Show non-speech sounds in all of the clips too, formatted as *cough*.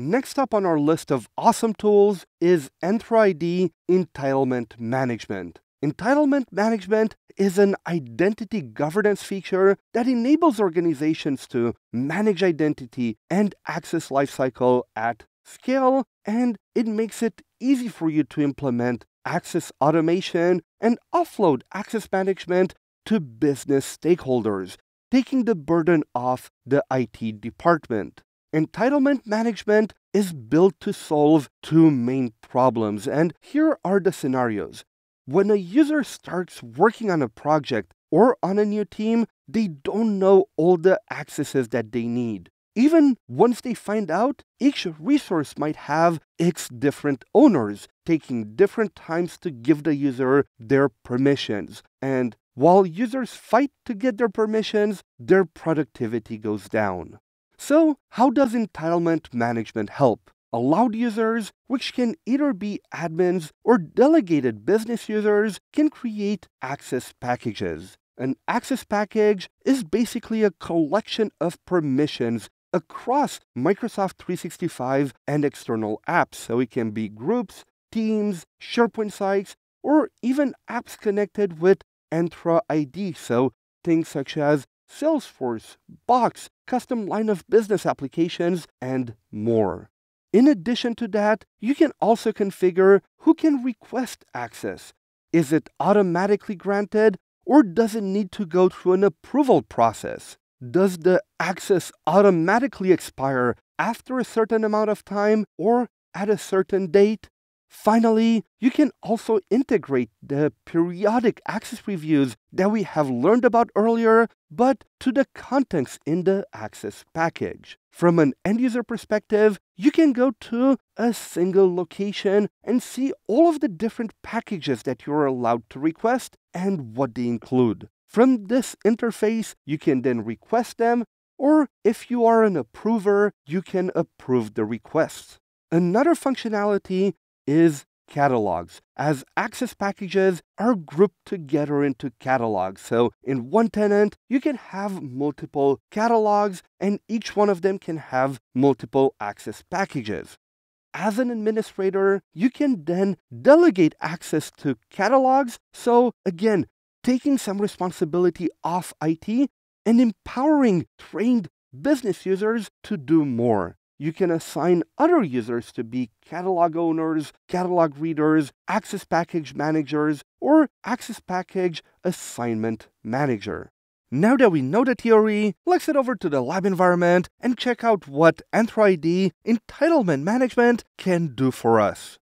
Next up on our list of awesome tools is ID Entitlement Management. Entitlement management is an identity governance feature that enables organizations to manage identity and access lifecycle at scale, and it makes it easy for you to implement access automation and offload access management to business stakeholders, taking the burden off the IT department. Entitlement management is built to solve two main problems, and here are the scenarios. When a user starts working on a project or on a new team, they don't know all the accesses that they need. Even once they find out, each resource might have its different owners, taking different times to give the user their permissions. And while users fight to get their permissions, their productivity goes down. So, how does entitlement management help? Allowed users, which can either be admins or delegated business users, can create access packages. An access package is basically a collection of permissions across Microsoft 365 and external apps. So it can be groups, teams, SharePoint sites, or even apps connected with Entra ID. So things such as Salesforce, Box, custom line of business applications, and more. In addition to that, you can also configure who can request access. Is it automatically granted or does it need to go through an approval process? Does the access automatically expire after a certain amount of time or at a certain date? Finally, you can also integrate the periodic access reviews that we have learned about earlier, but to the contents in the access package. From an end user perspective, you can go to a single location and see all of the different packages that you're allowed to request and what they include. From this interface, you can then request them, or if you are an approver, you can approve the requests. Another functionality is catalogs, as access packages are grouped together into catalogs. So in one tenant, you can have multiple catalogs, and each one of them can have multiple access packages. As an administrator, you can then delegate access to catalogs. So again, taking some responsibility off IT and empowering trained business users to do more you can assign other users to be catalog owners, catalog readers, access package managers, or access package assignment manager. Now that we know the theory, let's head over to the lab environment and check out what Entra ID entitlement management can do for us.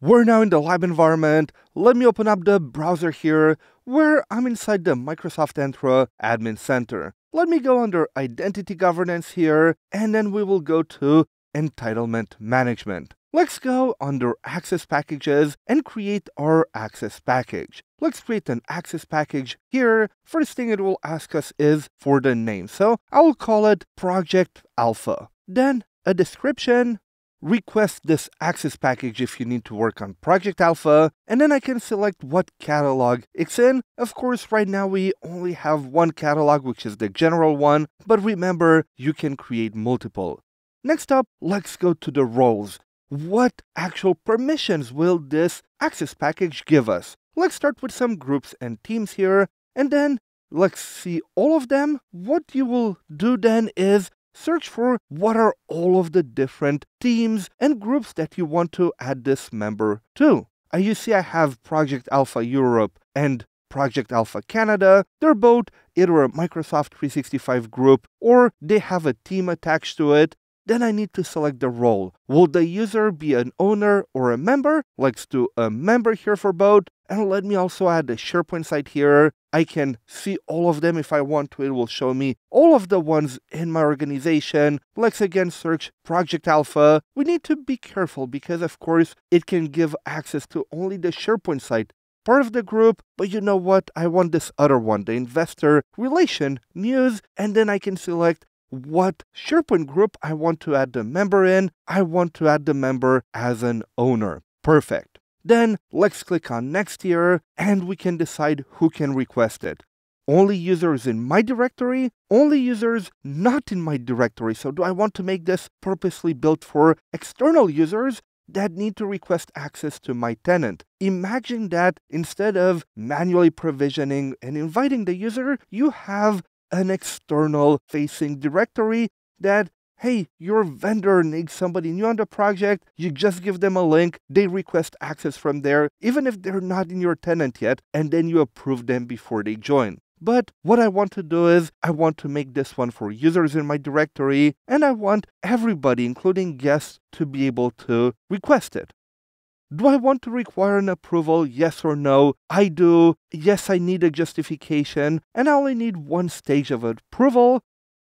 We're now in the lab environment. Let me open up the browser here where I'm inside the Microsoft Entra Admin Center. Let me go under Identity Governance here, and then we will go to Entitlement Management. Let's go under Access Packages and create our Access package. Let's create an Access package here. First thing it will ask us is for the name. So I will call it Project Alpha. Then a description, request this access package if you need to work on Project Alpha, and then I can select what catalog it's in. Of course, right now we only have one catalog, which is the general one, but remember, you can create multiple. Next up, let's go to the roles. What actual permissions will this access package give us? Let's start with some groups and teams here, and then let's see all of them. What you will do then is search for what are all of the different teams and groups that you want to add this member to. Uh, you see, I have Project Alpha Europe and Project Alpha Canada. They're both either a Microsoft 365 group or they have a team attached to it. Then I need to select the role. Will the user be an owner or a member? Let's do a member here for both. And let me also add the SharePoint site here. I can see all of them if I want to. It will show me all of the ones in my organization. Let's again search Project Alpha. We need to be careful because, of course, it can give access to only the SharePoint site part of the group, but you know what? I want this other one, the investor relation news, and then I can select what SharePoint group I want to add the member in. I want to add the member as an owner. Perfect. Then let's click on next here and we can decide who can request it. only users in my directory, only users not in my directory. So do I want to make this purposely built for external users? that need to request access to my tenant. Imagine that instead of manually provisioning and inviting the user, you have an external facing directory that hey, your vendor needs somebody new on the project, you just give them a link, they request access from there, even if they're not in your tenant yet, and then you approve them before they join. But what I want to do is I want to make this one for users in my directory, and I want everybody, including guests, to be able to request it. Do I want to require an approval? Yes or no? I do. Yes, I need a justification, and I only need one stage of approval.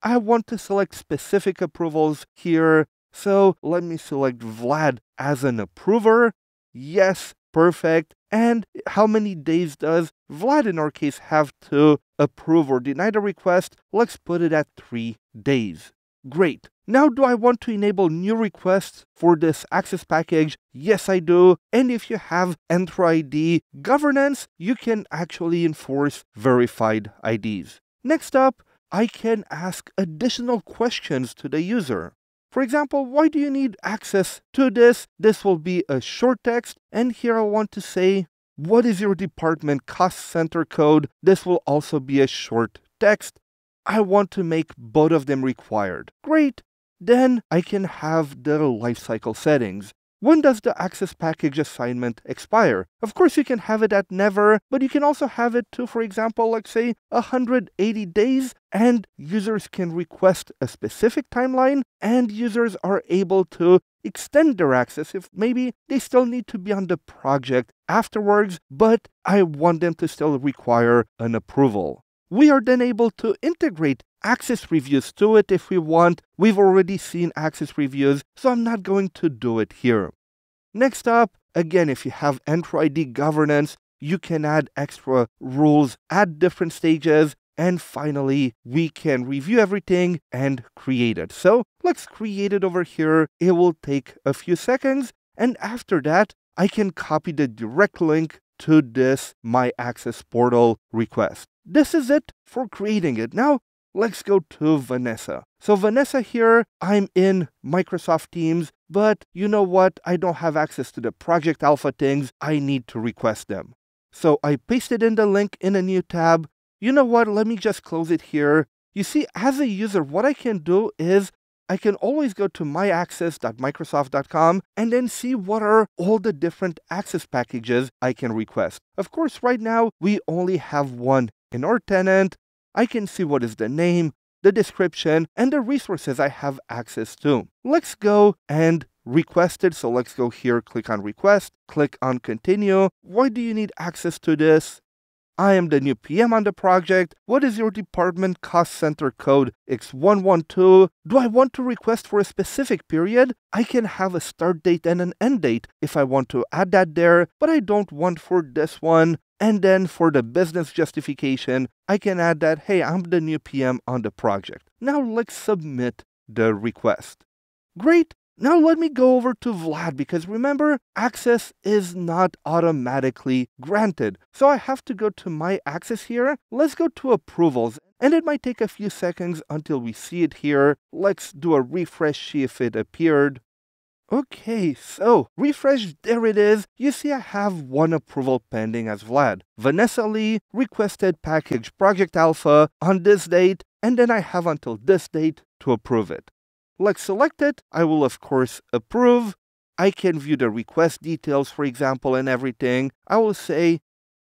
I want to select specific approvals here. So let me select Vlad as an approver. Yes, perfect. And how many days does Vlad in our case have to approve or deny the request? Let's put it at three days. Great. Now, do I want to enable new requests for this access package? Yes, I do. And if you have Entra ID governance, you can actually enforce verified IDs. Next up, I can ask additional questions to the user. For example, why do you need access to this? This will be a short text. And here I want to say, what is your department cost center code? This will also be a short text. I want to make both of them required. Great. Then I can have the lifecycle settings. When does the access package assignment expire? Of course, you can have it at never, but you can also have it to, for example, like say 180 days, and users can request a specific timeline, and users are able to extend their access if maybe they still need to be on the project afterwards, but I want them to still require an approval. We are then able to integrate access reviews to it if we want. We've already seen access reviews, so I'm not going to do it here. Next up, again, if you have Entra ID governance, you can add extra rules at different stages. And finally, we can review everything and create it. So let's create it over here. It will take a few seconds. And after that, I can copy the direct link to this My Access Portal request. This is it for creating it. Now, let's go to Vanessa. So Vanessa here, I'm in Microsoft Teams, but you know what? I don't have access to the Project Alpha things. I need to request them. So I pasted in the link in a new tab. You know what? Let me just close it here. You see, as a user, what I can do is I can always go to myaccess.microsoft.com and then see what are all the different access packages I can request. Of course, right now we only have one in our tenant, I can see what is the name, the description, and the resources I have access to. Let's go and request it. So let's go here, click on request, click on continue. Why do you need access to this? I am the new PM on the project. What is your department cost center code? X112. Do I want to request for a specific period? I can have a start date and an end date if I want to add that there, but I don't want for this one. And then for the business justification, I can add that, hey, I'm the new PM on the project. Now let's submit the request. Great. Now let me go over to Vlad because remember, access is not automatically granted. So I have to go to my access here. Let's go to approvals and it might take a few seconds until we see it here. Let's do a refresh, see if it appeared. Okay, so refresh, there it is. You see I have one approval pending as Vlad. Vanessa Lee requested package Project Alpha on this date, and then I have until this date to approve it. Let's select it. I will of course approve. I can view the request details, for example, and everything. I will say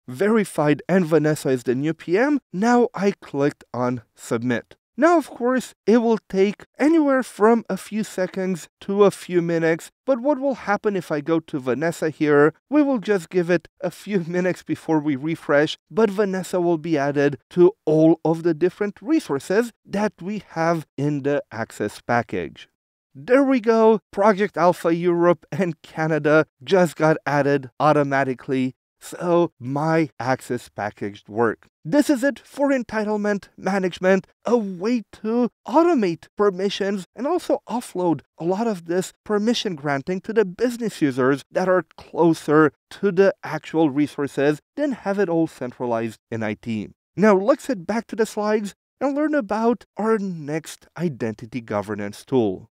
verified and Vanessa is the new PM. Now I clicked on submit. Now, of course, it will take anywhere from a few seconds to a few minutes, but what will happen if I go to Vanessa here? We will just give it a few *laughs* minutes before we refresh, but Vanessa will be added to all of the different resources that we have in the Access package. There we go. Project Alpha Europe and Canada just got added automatically so my access package work. This is it for entitlement management, a way to automate permissions and also offload a lot of this permission granting to the business users that are closer to the actual resources than have it all centralized in IT. Now let's head back to the slides and learn about our next identity governance tool.